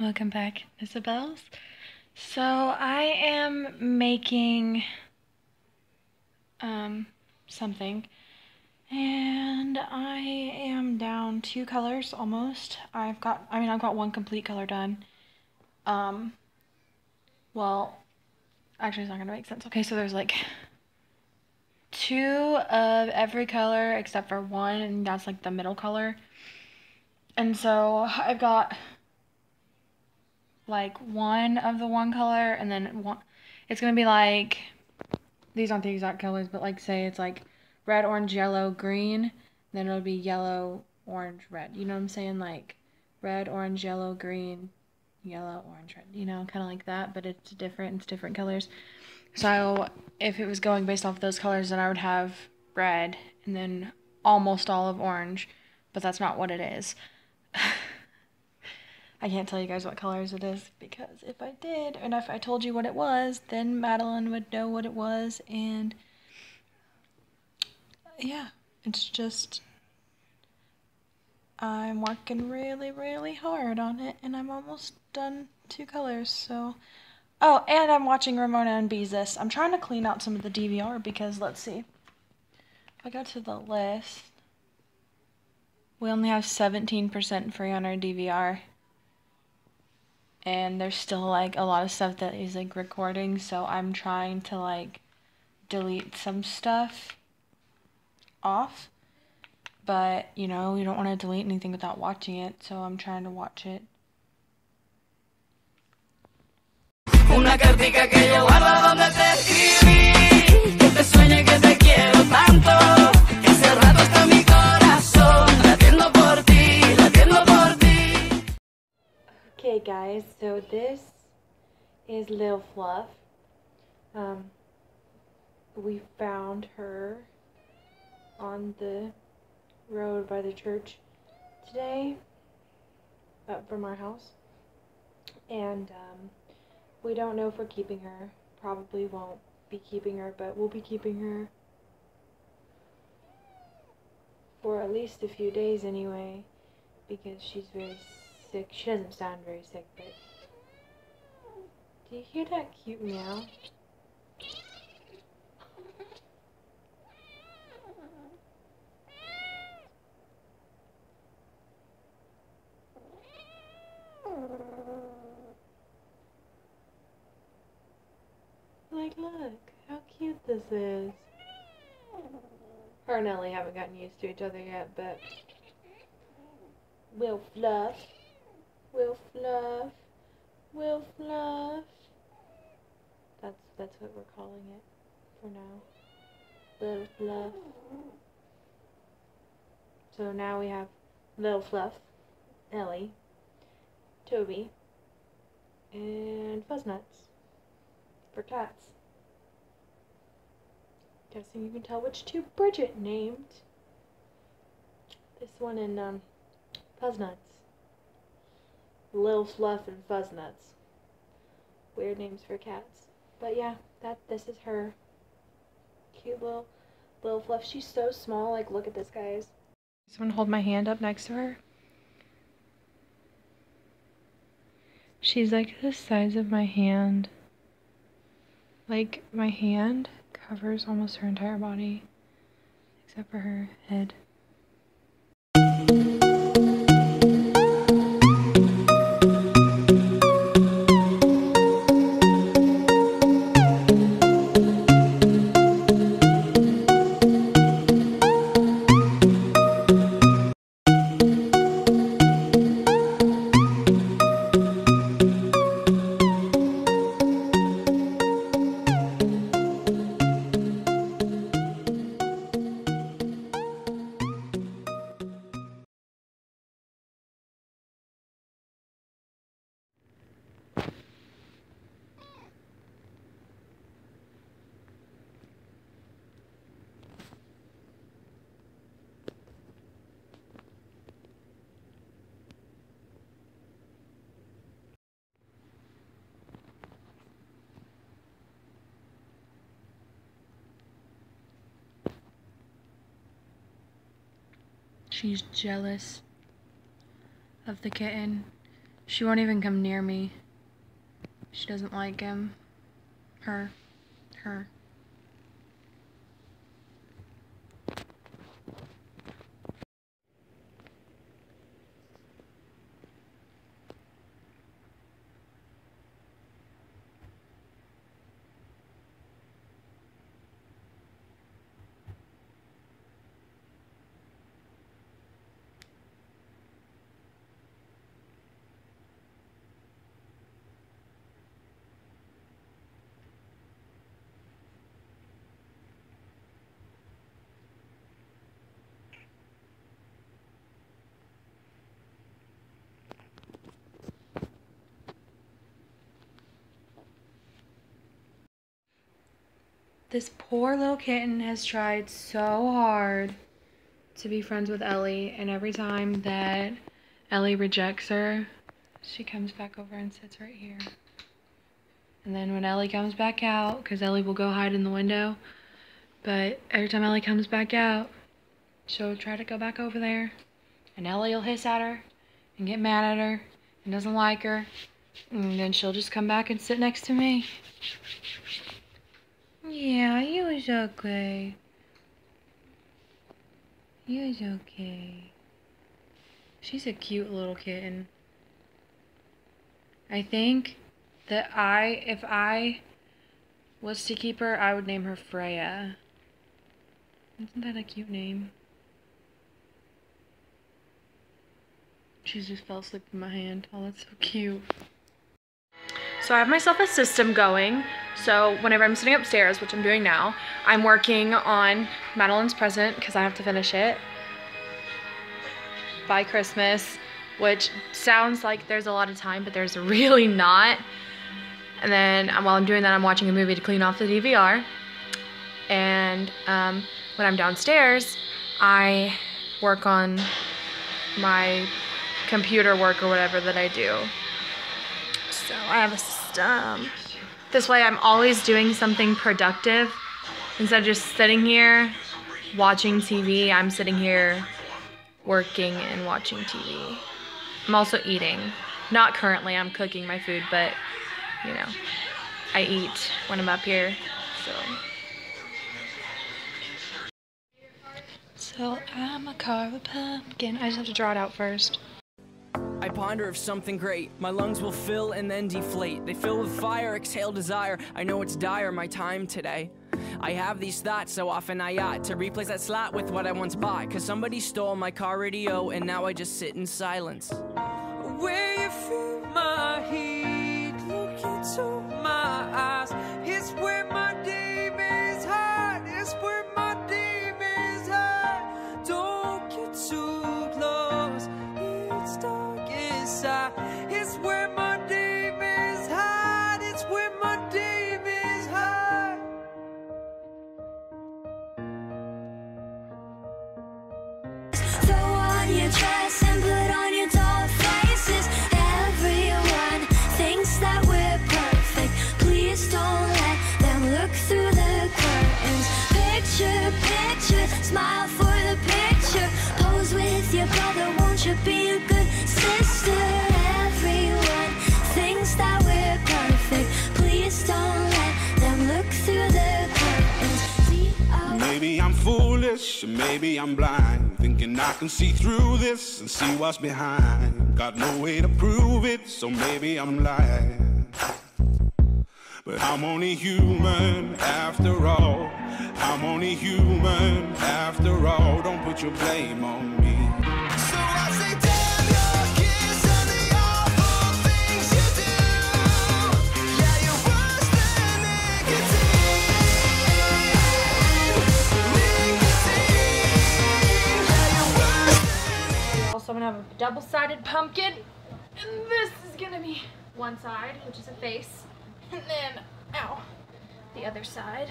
welcome back, Isabels. So I am making um something and I am down two colors almost. I've got I mean I've got one complete color done. Um well actually it's not gonna make sense. Okay, so there's like two of every color except for one and that's like the middle color. And so I've got like one of the one color and then one it's gonna be like these aren't the exact colors but like say it's like red orange yellow green then it'll be yellow orange red. You know what i'm saying? Like red orange yellow green yellow orange red. You know kind of like that but it's different it's different colors. So if it was going based off those colors then i would have red and then almost all of orange but that's not what it is I can't tell you guys what colors it is because if I did, and if I told you what it was, then Madeline would know what it was, and yeah, it's just I'm working really, really hard on it, and I'm almost done two colors, so. Oh, and I'm watching Ramona and Beezus. I'm trying to clean out some of the DVR because, let's see. If I go to the list, we only have 17% free on our DVR and there's still like a lot of stuff that is like recording so i'm trying to like delete some stuff off. But you know you don't want to delete anything without watching it so i'm trying to watch it guys, so this is Lil Fluff. Um, we found her on the road by the church today up from our house. And um, we don't know if we're keeping her. Probably won't be keeping her, but we'll be keeping her for at least a few days anyway because she's very sick. She doesn't sound very sick, but... Do you hear that cute meow? Like, look, how cute this is. Her and Ellie haven't gotten used to each other yet, but... Lil Fluff. Lil Fluff. Lil Fluff. That's that's what we're calling it for now. Little Fluff. So now we have Little Fluff, Ellie, Toby, and Fuzznuts for cats. Guessing you can tell which two Bridget named. This one and um, Fuzznuts. Lil Fluff and Fuzznuts. Weird names for cats. But yeah, that this is her. Cute little little Fluff. She's so small. Like, look at this, guys. Someone hold my hand up next to her. She's like the size of my hand. Like, my hand covers almost her entire body, except for her head. She's jealous of the kitten. She won't even come near me. She doesn't like him. Her. Her. This poor little kitten has tried so hard to be friends with Ellie, and every time that Ellie rejects her, she comes back over and sits right here. And then when Ellie comes back out, because Ellie will go hide in the window, but every time Ellie comes back out, she'll try to go back over there, and Ellie will hiss at her and get mad at her and doesn't like her, and then she'll just come back and sit next to me. Yeah, he was okay. He was okay. She's a cute little kitten. I think that I, if I was to keep her, I would name her Freya. Isn't that a cute name? She just fell asleep in my hand. Oh, that's so cute. So I have myself a system going. So whenever I'm sitting upstairs, which I'm doing now, I'm working on Madeline's present because I have to finish it by Christmas, which sounds like there's a lot of time, but there's really not. And then um, while I'm doing that, I'm watching a movie to clean off the DVR. And um, when I'm downstairs, I work on my computer work or whatever that I do. So I have a system. This way I'm always doing something productive. Instead of just sitting here watching TV, I'm sitting here working and watching TV. I'm also eating. Not currently, I'm cooking my food, but you know, I eat when I'm up here, so. So I'm a carve pumpkin. I just have to draw it out first. Ponder of something great. My lungs will fill and then deflate. They fill with fire, exhale desire. I know it's dire, my time today. I have these thoughts so often I ought to replace that slot with what I once bought. Cause somebody stole my car radio and now I just sit in silence. Where you feel my heat, be a good sister? Everyone thinks that we're perfect. Please don't let them look through the. Maybe I'm foolish, maybe I'm blind. Thinking I can see through this and see what's behind. Got no way to prove it, so maybe I'm lying. But I'm only human after all. I'm only human after all. Don't put your blame on me. A double-sided pumpkin, and this is gonna be one side, which is a face, and then, ow, the other side.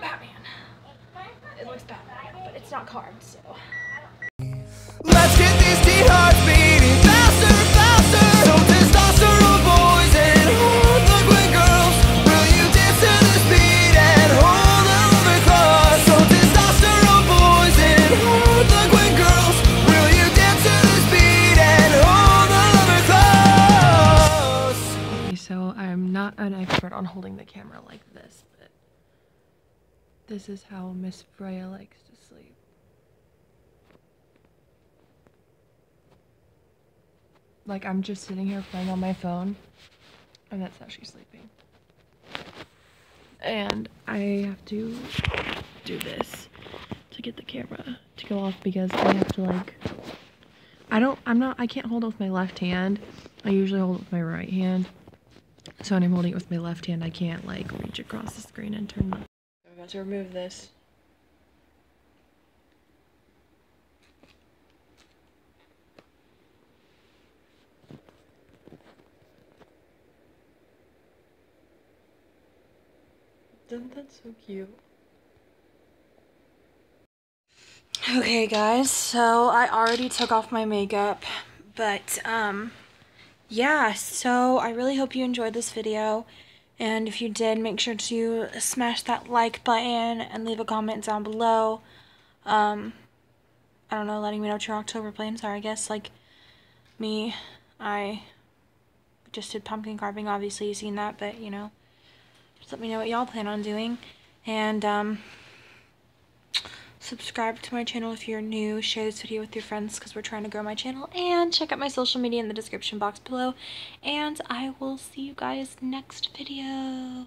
Batman. It looks Batman, but it's not carved, so. Let's get these this is how Miss Freya likes to sleep. Like I'm just sitting here playing on my phone, and that's how she's sleeping. And I have to do this to get the camera to go off because I have to like I don't I'm not I can't hold it with my left hand. I usually hold it with my right hand. So when I'm holding it with my left hand I can't like reach across the screen and turn the To remove this. Isn't that so cute? Okay guys, so I already took off my makeup, but um yeah, so I really hope you enjoyed this video. And if you did, make sure to smash that like button and leave a comment down below. Um, I don't know, letting me know what your October plans are, I guess. Like, me, I just did pumpkin carving, obviously you've seen that, but, you know, just let me know what y'all plan on doing. And, um, subscribe to my channel if you're new, share this video with your friends because we're trying to grow my channel, and check out my social media in the description box below. And I will see you guys next video.